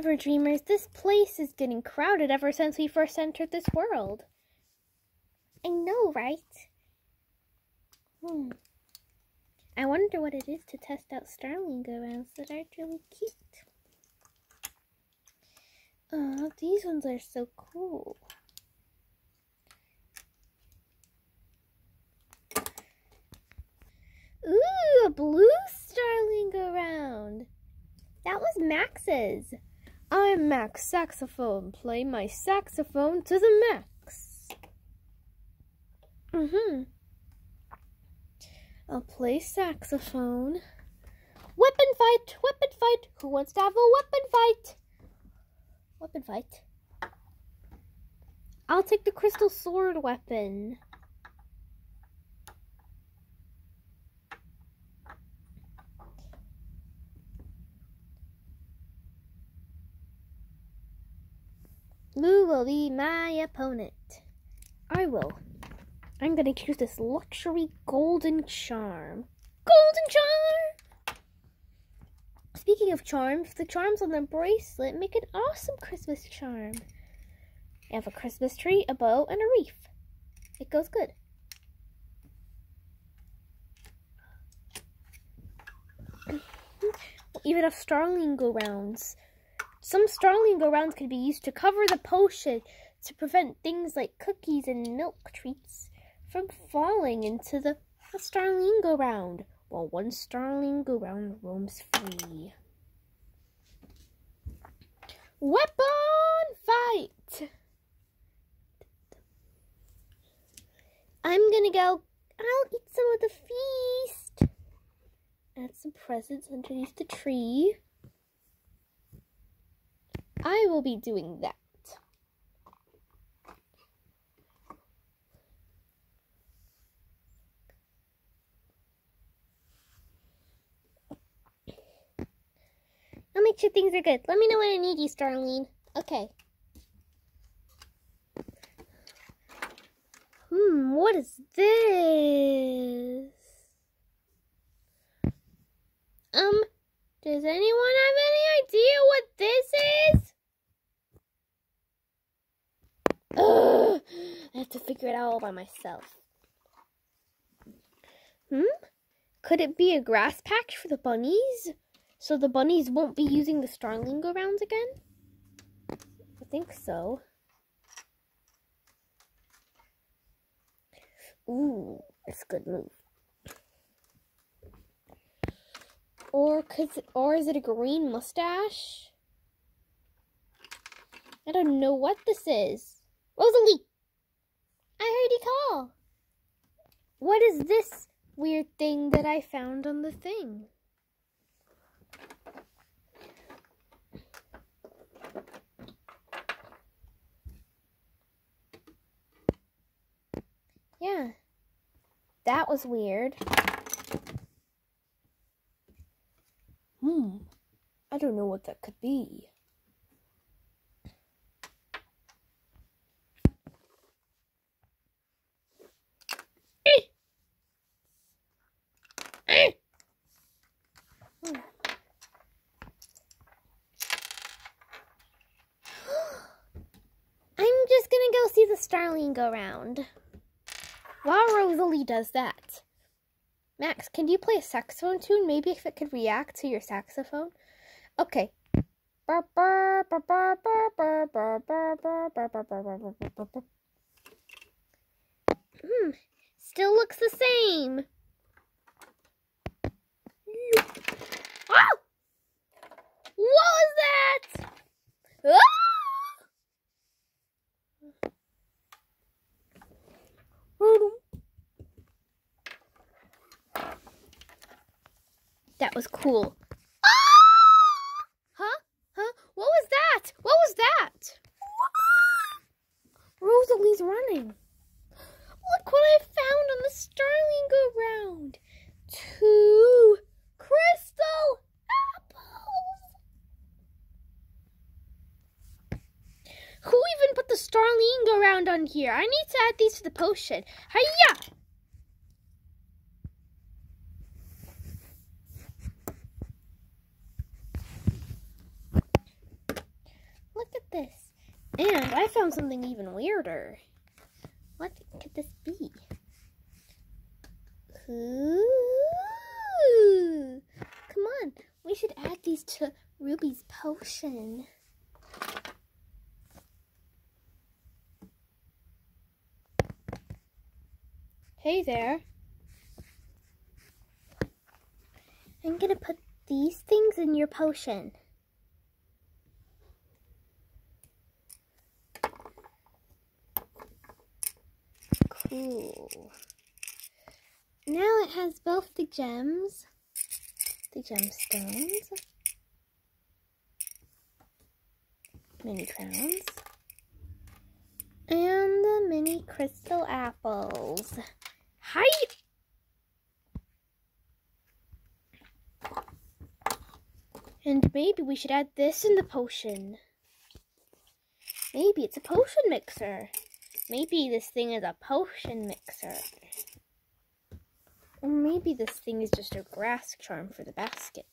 Ever dreamers, this place is getting crowded ever since we first entered this world. I know, right? Hmm. I wonder what it is to test out starling arounds that aren't really cute. Oh, these ones are so cool. Ooh, a blue starling around. That was Max's. I'm Max Saxophone. Play my saxophone to the max. Mm-hmm. I'll play saxophone. Weapon fight! Weapon fight! Who wants to have a weapon fight? Weapon fight. I'll take the crystal sword weapon. Will be my opponent. I will. I'm gonna choose this luxury golden charm. Golden charm! Speaking of charms, the charms on the bracelet make an awesome Christmas charm. I have a Christmas tree, a bow, and a wreath. It goes good. Even a starling go rounds. Some starling go rounds can be used to cover the potion to prevent things like cookies and milk treats from falling into the, the starling go round, while one starling go round roams free. Weapon fight! I'm gonna go. I'll eat some of the feast. Add some presents underneath the tree. I will be doing that. I'll make sure things are good. Let me know when I need you, Starleen. Okay. Hmm, what is this? Um, does anyone have any idea what this is? Ugh, I have to figure it out all by myself. Hmm? Could it be a grass patch for the bunnies? So the bunnies won't be using the Starlingo rounds again? I think so. Ooh, that's a good move. Or cause, or is it a green mustache? I don't know what this is. Rosalee! I heard you call. What is this weird thing that I found on the thing? Yeah. That was weird. Hmm. I don't know what that could be. I'm just gonna go see the starling go round. While Rosalee does that, Max, can you play a saxophone tune? Maybe if it could react to your saxophone. Okay. Hmm. Still looks the same. Oh! What was that? Ah! That was cool. Ah! Huh? Huh? What was that? What was that? Rosalee's running. Look what I found on the Starling go round. Two crystal apples. Who even put the Starling go round on here? I need to add these to the potion. Hiya! look at this. And I found something even weirder. What could this be? Ooh. Come on, we should add these to Ruby's potion. Hey there. I'm gonna put these things in your potion. Cool. Now it has both the gems, the gemstones, mini crowns, and the mini crystal apples. Hi! And maybe we should add this in the potion. Maybe it's a potion mixer. Maybe this thing is a potion mixer. Or maybe this thing is just a grass charm for the basket.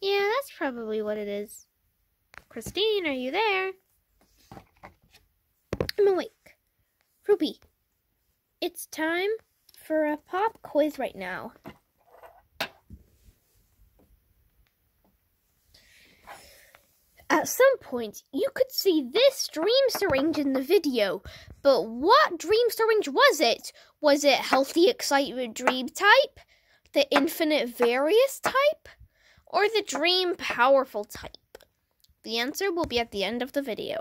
Yeah, that's probably what it is. Christine, are you there? I'm awake. Ruby, it's time for a pop quiz right now. At some point, you could see this dream syringe in the video, but what dream syringe was it? Was it healthy excitement dream type, the infinite various type, or the dream powerful type? The answer will be at the end of the video.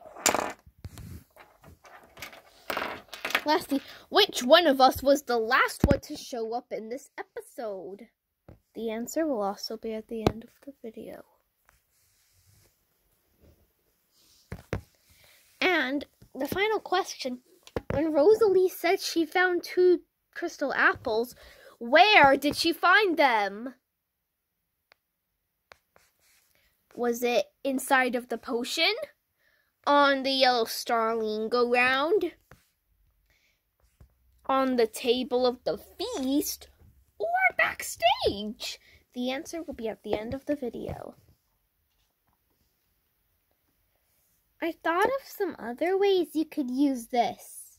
Lastly, which one of us was the last one to show up in this episode? The answer will also be at the end of the video. And the final question when Rosalee said she found two crystal apples, where did she find them? Was it inside of the potion? On the yellow starling go round? On the table of the feast? Or backstage? The answer will be at the end of the video. I thought of some other ways you could use this.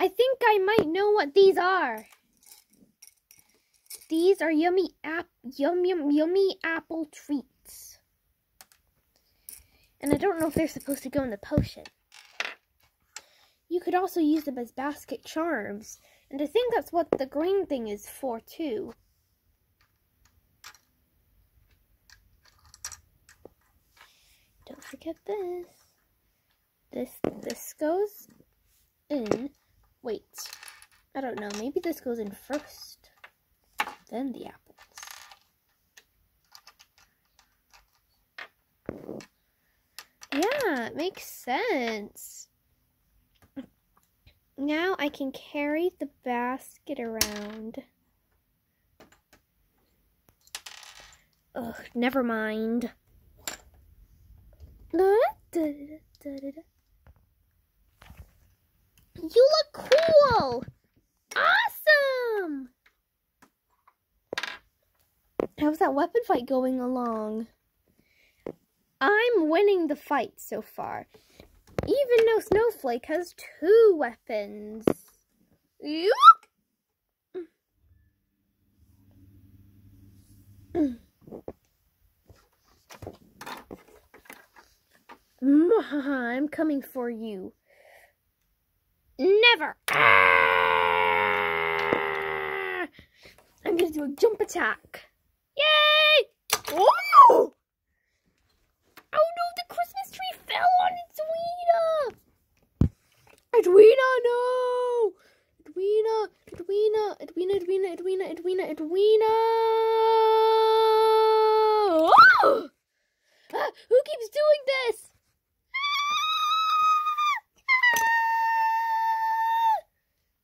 I think I might know what these are. These are yummy app yum yum yummy apple treats. And I don't know if they're supposed to go in the potion. You could also use them as basket charms. And I think that's what the green thing is for too. Forget this. This this goes in. Wait. I don't know. Maybe this goes in first. Then the apples. Yeah, it makes sense. Now I can carry the basket around. Ugh, never mind. You look cool! Awesome! How's that weapon fight going along? I'm winning the fight so far. Even though Snowflake has two weapons. I'm coming for you. Never. Ah! I'm gonna do a jump attack. Yay! Oh! Oh no, the Christmas tree fell on Edwina! Edwina, no! Edwina, Edwina, Edwina, Edwina, Edwina, Edwina, Edwina! Oh! Ah, who keeps doing this?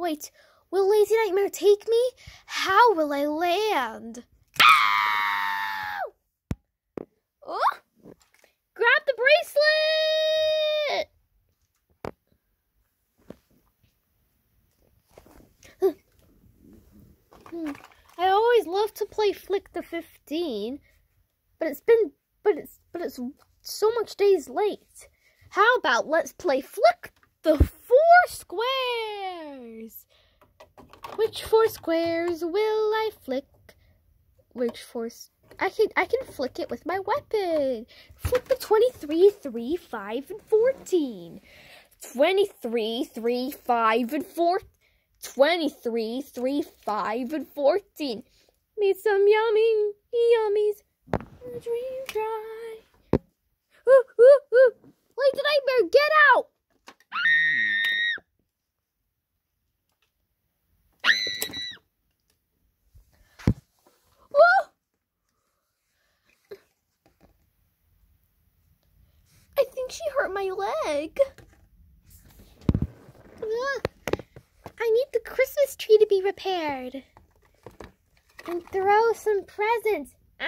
Wait, will Lazy Nightmare take me? How will I land? Oh! Grab the bracelet! I always love to play Flick the 15, but it's been but it's but it's so much days late. How about let's play Flick the Four Squares? Which four squares will I flick? Which four? I can I can flick it with my weapon. Flick the 23, 3, 5, and 14. 23, 3, 5, and 14. 23, 3, 5, and 14. Made some yummy yummies. Dream dry. Ooh, ooh, ooh. Like nightmare, get out! I think she hurt my leg. I need the Christmas tree to be repaired. And throw some presents. Ah,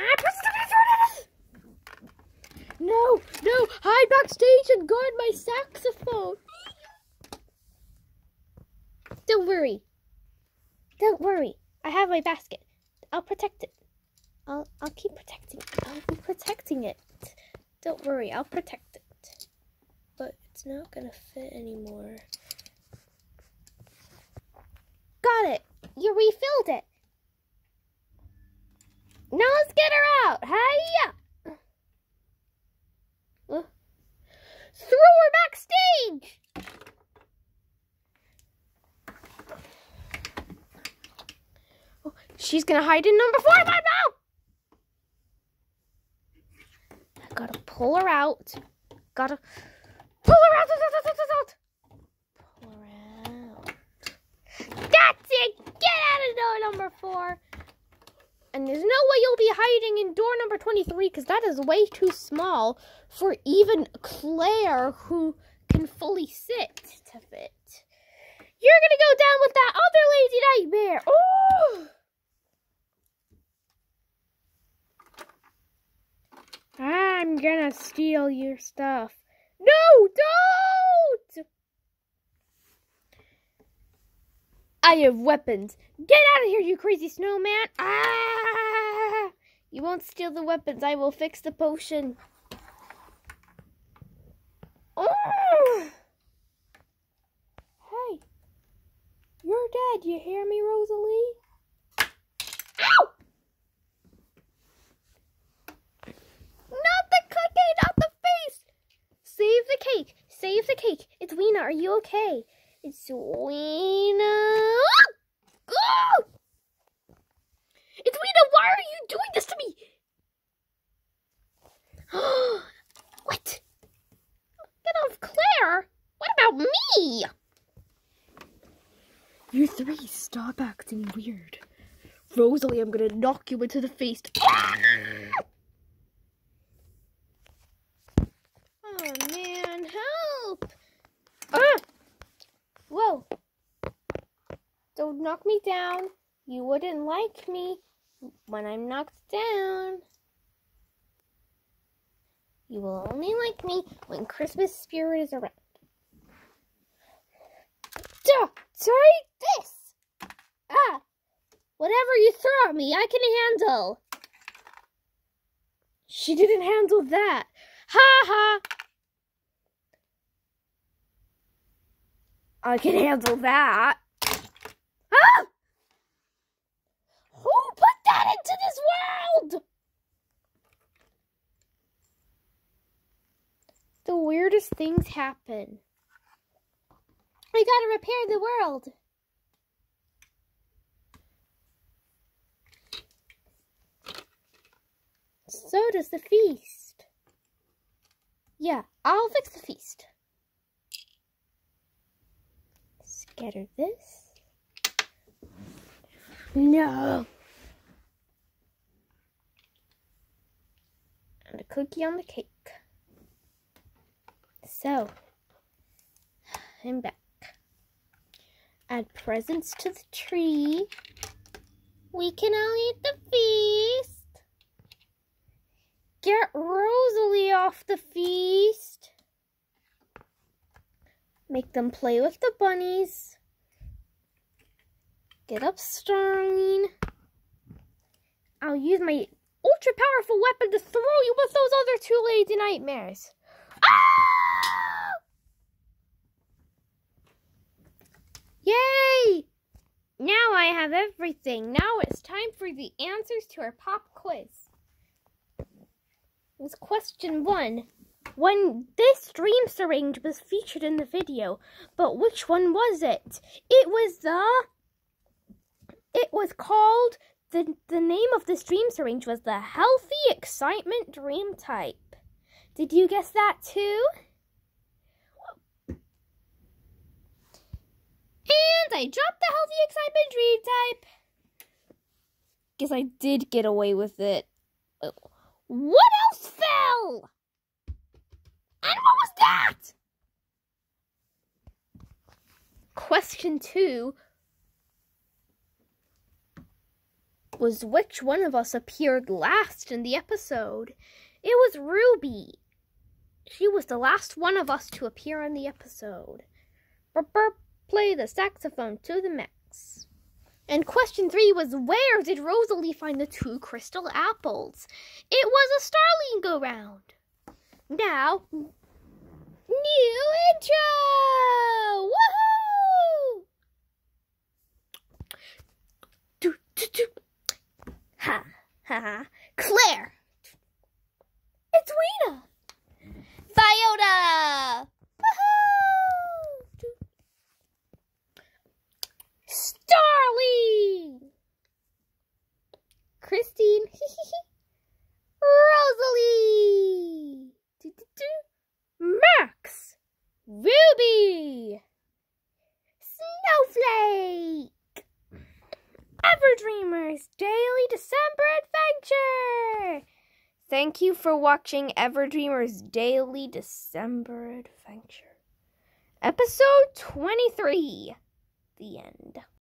no, no, hide backstage and guard my saxophone. Don't worry. Don't worry. I have my basket. I'll protect it. I'll I'll keep protecting it. I'll be protecting it. Don't worry, I'll protect it. It's not gonna fit anymore. Got it. You refilled it. Now let's get her out. Hiya! Uh, throw her backstage! Oh, she's gonna hide in number four right now! I gotta pull her out. Gotta pull her out! Pull her out. That's it! Get out of door number four! And there's no way you'll be hiding in door number 23 because that is way too small for even Claire, who can fully sit, to fit. You're gonna go down with that other lazy nightmare! Oh! I'm gonna steal your stuff. No, don't! I have weapons. Get out of here, you crazy snowman! Ah! You won't steal the weapons. I will fix the potion. Oh! Hey, you're dead. You hear me, Rosalee? Ow! Not the cookie, not the face! Save the cake. Save the cake. It's Weena. Are you okay? It's Weena. It's Weena. Why are you doing this to me? what? Get off Claire. What about me? You three, stop acting weird. Rosalee, I'm gonna knock you into the face. Ah! Oh man, help! Ah! Whoa. Don't knock me down. You wouldn't like me when I'm knocked down. You will only like me when Christmas spirit is around. Duh! Take this! Ah! Whatever you throw at me, I can handle. She didn't handle that. Ha ha! I can handle that. Ah! Who put that into this world? The weirdest things happen. We gotta repair the world. So does the feast. Yeah, I'll fix the feast. Scatter this. No. And a cookie on the cake. So, I'm back. Add presents to the tree. We can all eat the feast. Get Rosalee off the feast. Make them play with the bunnies. Get up, Starleen. I'll use my ultra powerful weapon to throw you with those other two lazy nightmares. Ah! Yay! Now I have everything. Now it's time for the answers to our pop quiz. It's question one. When this dream syringe was featured in the video, but which one was it? It was the. It was called. The, the name of this dream syringe was the Healthy Excitement Dream Type. Did you guess that too? And I dropped the Healthy Excitement Dream Type. Guess I did get away with it. What else fell? And what was that? Question two was which one of us appeared last in the episode? It was Ruby. She was the last one of us to appear in the episode. Burp, burp, play the saxophone to the max. And question three was where did Rosalee find the two crystal apples? It was a starling go round. Now, new intro! Woohoo! Ha, ha, ha. Claire! It's Rena! Fiona! Woohoo! Starleen! Christine! Rosalee! Do, do, do. Max! Ruby! Snowflake! Everdreamerz Daily December Adventure! Thank you for watching Everdreamerz Daily December Adventure. Episode 23 The End.